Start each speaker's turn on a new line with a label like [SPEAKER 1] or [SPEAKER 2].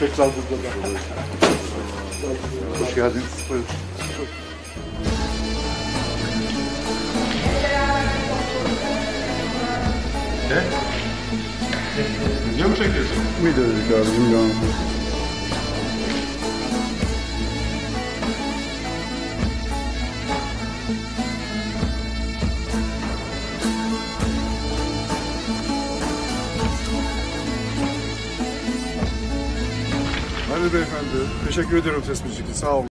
[SPEAKER 1] Tekrar burada da.
[SPEAKER 2] Hoş geldiniz. Buyurun.
[SPEAKER 1] Ne? Video mu çekiyorsun?
[SPEAKER 2] Video dedik abi, bilmiyorum.
[SPEAKER 3] Hadi beyefendi. Teşekkür ediyorum tespit için. Sağ olun.